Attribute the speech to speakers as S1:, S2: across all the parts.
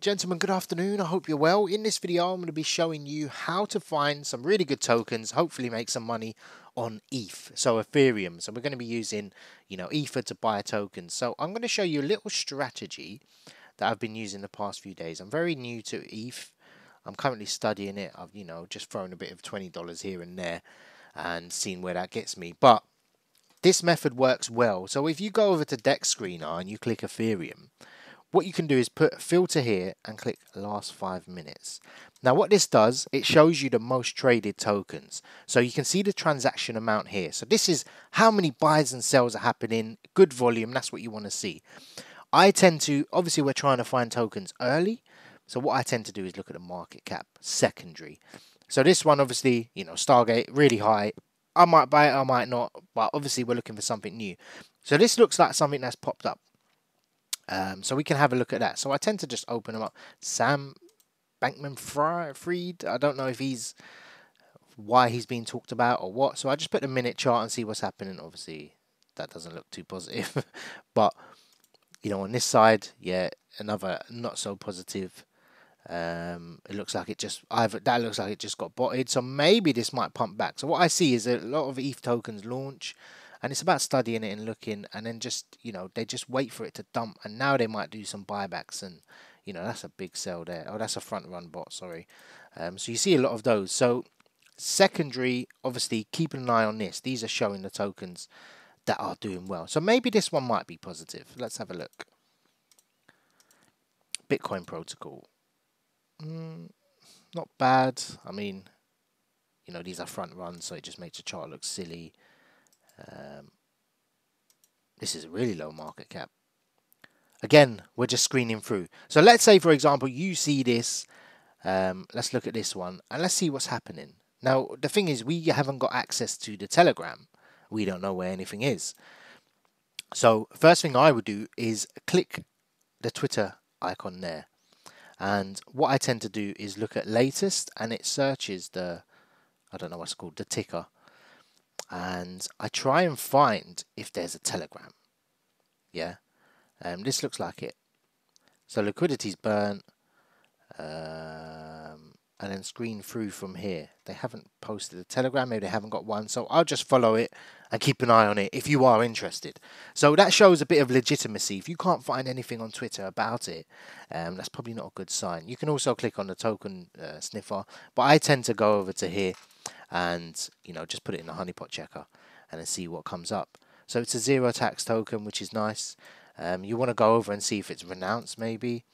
S1: Gentlemen, good afternoon. I hope you're well. In this video, I'm going to be showing you how to find some really good tokens, hopefully make some money on ETH, so Ethereum. So we're going to be using, you know, Ether to buy tokens. So I'm going to show you a little strategy that I've been using the past few days. I'm very new to ETH. I'm currently studying it. I've, you know, just thrown a bit of $20 here and there and seen where that gets me. But this method works well. So if you go over to Dex Screener and you click Ethereum, what you can do is put filter here and click last five minutes. Now what this does, it shows you the most traded tokens. So you can see the transaction amount here. So this is how many buys and sells are happening, good volume, that's what you want to see. I tend to, obviously we're trying to find tokens early. So what I tend to do is look at the market cap secondary. So this one obviously, you know, Stargate really high. I might buy it, I might not, but obviously we're looking for something new. So this looks like something that's popped up um, so we can have a look at that. So I tend to just open them up. Sam Bankman Fried, I don't know if he's why he's being talked about or what. So I just put a minute chart and see what's happening. Obviously, that doesn't look too positive. but, you know, on this side, yeah, another not so positive. Um, it looks like it just either that looks like it just got botted. So maybe this might pump back. So what I see is a lot of ETH tokens launch and it's about studying it and looking and then just you know they just wait for it to dump and now they might do some buybacks and you know that's a big sell there. Oh that's a front run bot sorry. Um, so you see a lot of those. So secondary obviously keep an eye on this. These are showing the tokens that are doing well. So maybe this one might be positive. Let's have a look. Bitcoin protocol. Mm, not bad. I mean you know these are front runs so it just makes the chart look silly um, this is a really low market cap. Again, we're just screening through. So let's say, for example, you see this. Um, let's look at this one and let's see what's happening. Now, the thing is, we haven't got access to the Telegram. We don't know where anything is. So first thing I would do is click the Twitter icon there. And what I tend to do is look at latest and it searches the, I don't know what's called, the ticker and I try and find if there's a telegram. Yeah, um, this looks like it. So liquidity's burnt, um, and then screen through from here. They haven't posted a telegram, maybe they haven't got one, so I'll just follow it and keep an eye on it if you are interested. So that shows a bit of legitimacy. If you can't find anything on Twitter about it, um, that's probably not a good sign. You can also click on the token uh, sniffer, but I tend to go over to here and you know just put it in the honeypot checker and then see what comes up. So it's a zero tax token, which is nice. Um, you want to go over and see if it's renounced, maybe.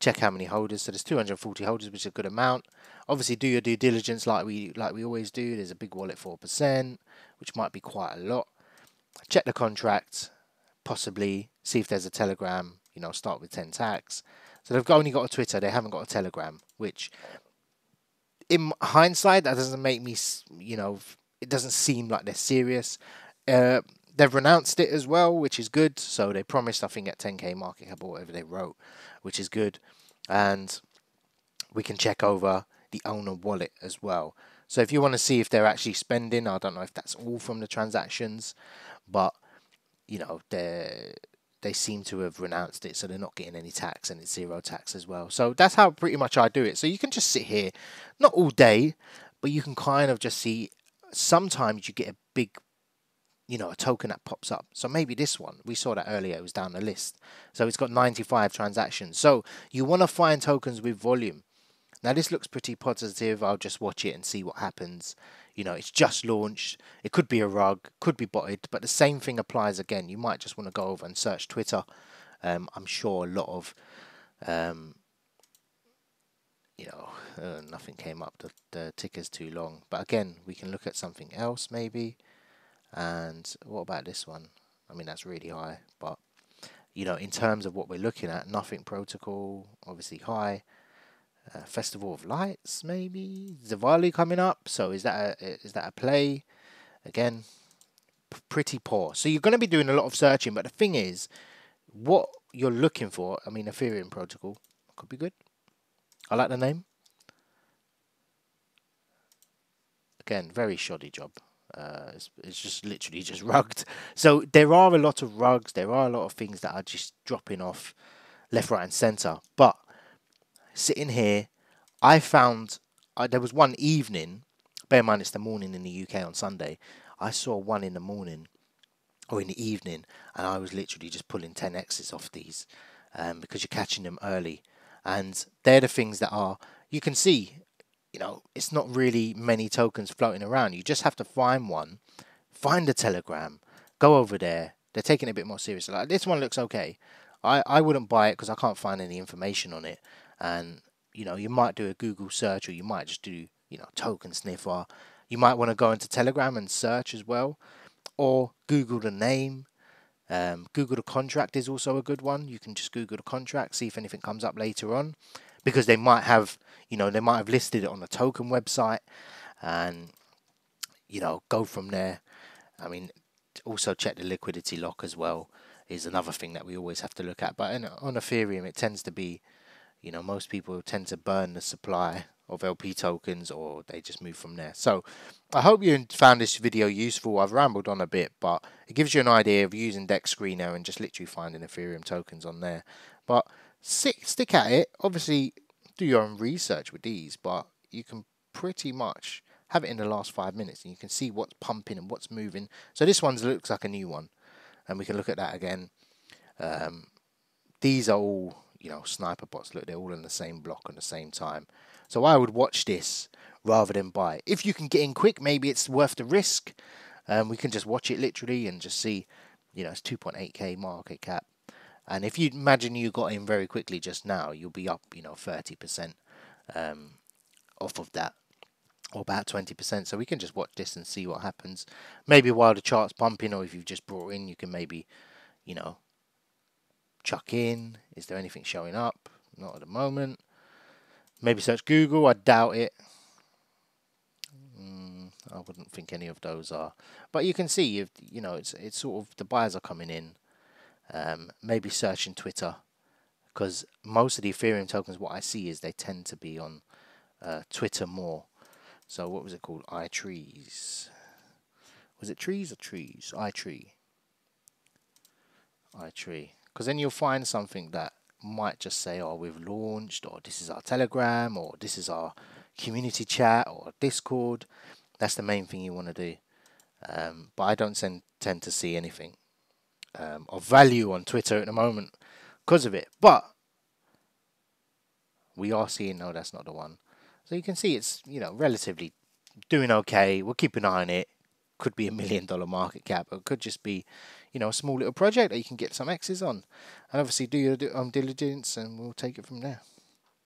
S1: Check how many holders. So there's 240 holders, which is a good amount. Obviously, do your due diligence like we like we always do. There's a big wallet, four percent, which might be quite a lot. Check the contract, possibly see if there's a telegram. You know, start with 10 tax. So they've only got a Twitter. They haven't got a Telegram, which in hindsight, that doesn't make me, you know, it doesn't seem like they're serious. Uh, they've renounced it as well, which is good. So they promised, I think, at 10k market cap or whatever they wrote, which is good. And we can check over the owner wallet as well. So if you want to see if they're actually spending, I don't know if that's all from the transactions, but you know they're they seem to have renounced it, so they're not getting any tax and it's zero tax as well. So that's how pretty much I do it. So you can just sit here, not all day, but you can kind of just see. Sometimes you get a big, you know, a token that pops up. So maybe this one, we saw that earlier, it was down the list. So it's got 95 transactions. So you want to find tokens with volume. Now this looks pretty positive. I'll just watch it and see what happens. You know, it's just launched. It could be a rug, could be botted, but the same thing applies again. You might just want to go over and search Twitter. Um, I'm sure a lot of, um, you know, uh, nothing came up. The, the ticker's too long. But again, we can look at something else maybe. And what about this one? I mean, that's really high, but you know, in terms of what we're looking at, nothing protocol, obviously high. Uh, Festival of Lights, maybe Diwali coming up. So is that a, is that a play? Again, pretty poor. So you're going to be doing a lot of searching, but the thing is, what you're looking for. I mean, Ethereum protocol could be good. I like the name. Again, very shoddy job. Uh, it's, it's just literally just rugged. So there are a lot of rugs. There are a lot of things that are just dropping off left, right, and center. But sitting here, I found uh, there was one evening. Bear in mind it's the morning in the UK on Sunday. I saw one in the morning or in the evening, and I was literally just pulling 10x's off these um, because you're catching them early. And they're the things that are, you can see, you know, it's not really many tokens floating around. You just have to find one, find a Telegram, go over there. They're taking it a bit more seriously. Like this one looks okay. I, I wouldn't buy it because I can't find any information on it. And, you know, you might do a Google search or you might just do, you know, token sniffer. You might want to go into Telegram and search as well or Google the name. Um, Google the contract is also a good one. You can just Google the contract, see if anything comes up later on, because they might have, you know, they might have listed it on the token website, and you know, go from there. I mean, also check the liquidity lock as well is another thing that we always have to look at. But in, on Ethereum, it tends to be, you know, most people tend to burn the supply of LP tokens or they just move from there. So I hope you found this video useful. I've rambled on a bit, but it gives you an idea of using Dex Screener and just literally finding Ethereum tokens on there. But stick, stick at it. Obviously, do your own research with these, but you can pretty much have it in the last five minutes and you can see what's pumping and what's moving. So this one looks like a new one and we can look at that again. Um, these are all, you know, sniper bots. Look, they're all in the same block at the same time. So I would watch this rather than buy. If you can get in quick, maybe it's worth the risk. Um, we can just watch it literally and just see, you know, it's 2.8k market cap. And if you imagine you got in very quickly just now, you'll be up, you know, 30% um, off of that, or about 20%. So we can just watch this and see what happens. Maybe while the chart's pumping, or if you've just brought in, you can maybe, you know, chuck in. Is there anything showing up? Not at the moment. Maybe search Google. I doubt it. Mm, I wouldn't think any of those are. But you can see, you've, you know, it's it's sort of the buyers are coming in. Um, maybe searching Twitter, because most of the Ethereum tokens, what I see is they tend to be on uh, Twitter more. So what was it called? iTrees. Was it trees or trees? iTree. iTree. Because then you'll find something that might just say, oh, we've launched, or this is our Telegram, or this is our community chat, or Discord. That's the main thing you want to do. Um, but I don't send, tend to see anything um, of value on Twitter at the moment because of it. But we are seeing, no, that's not the one. So you can see it's, you know, relatively doing okay. We'll keep an eye on it. Could be a million dollar market cap, or it could just be, you know, a small little project that you can get some X's on. And obviously do your um, diligence and we'll take it from there.